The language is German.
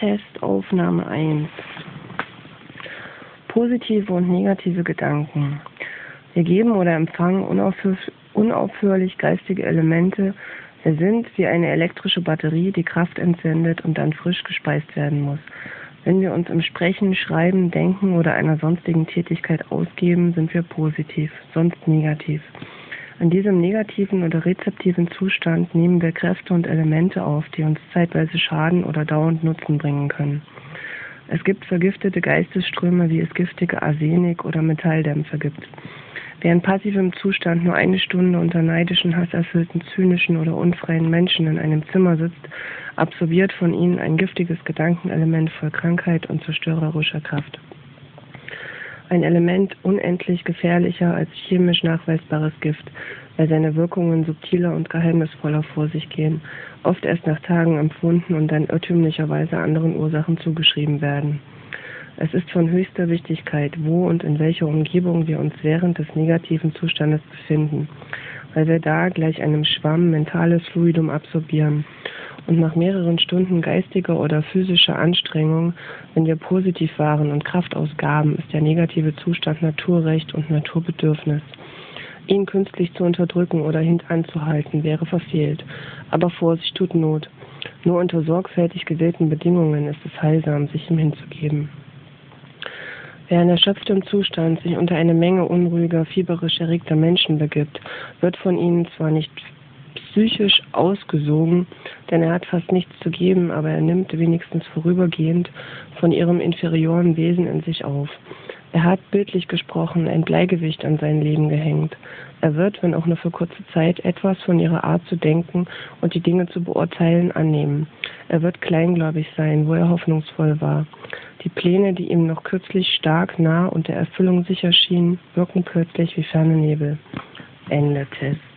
Test Aufnahme 1. Positive und negative Gedanken. Wir geben oder empfangen unaufhörlich geistige Elemente. Wir sind wie eine elektrische Batterie, die Kraft entsendet und dann frisch gespeist werden muss. Wenn wir uns im Sprechen, Schreiben, Denken oder einer sonstigen Tätigkeit ausgeben, sind wir positiv, sonst negativ. In diesem negativen oder rezeptiven Zustand nehmen wir Kräfte und Elemente auf, die uns zeitweise schaden oder dauernd Nutzen bringen können. Es gibt vergiftete Geistesströme, wie es giftige Arsenik oder Metalldämpfe gibt. Wer in passivem Zustand nur eine Stunde unter neidischen, hasserfüllten, zynischen oder unfreien Menschen in einem Zimmer sitzt, absorbiert von ihnen ein giftiges Gedankenelement voll Krankheit und zerstörerischer Kraft ein Element unendlich gefährlicher als chemisch nachweisbares Gift, weil seine Wirkungen subtiler und geheimnisvoller vor sich gehen, oft erst nach Tagen empfunden und dann irrtümlicherweise anderen Ursachen zugeschrieben werden. Es ist von höchster Wichtigkeit, wo und in welcher Umgebung wir uns während des negativen Zustandes befinden, weil wir da gleich einem Schwamm mentales Fluidum absorbieren und nach mehreren Stunden geistiger oder physischer Anstrengung, wenn wir positiv waren und Kraft ausgaben, ist der negative Zustand Naturrecht und Naturbedürfnis. Ihn künstlich zu unterdrücken oder hintanzuhalten wäre verfehlt. Aber Vorsicht tut Not. Nur unter sorgfältig gewählten Bedingungen ist es heilsam, sich ihm hinzugeben. Wer in erschöpftem Zustand sich unter eine Menge unruhiger, fieberisch erregter Menschen begibt, wird von ihnen zwar nicht psychisch ausgesogen, denn er hat fast nichts zu geben, aber er nimmt wenigstens vorübergehend von ihrem inferioren Wesen in sich auf. Er hat bildlich gesprochen ein Bleigewicht an sein Leben gehängt. Er wird, wenn auch nur für kurze Zeit, etwas von ihrer Art zu denken und die Dinge zu beurteilen annehmen. Er wird kleingläubig sein, wo er hoffnungsvoll war. Die Pläne, die ihm noch kürzlich stark nah und der Erfüllung sicher schienen, wirken plötzlich wie ferne Nebel. Ende Test.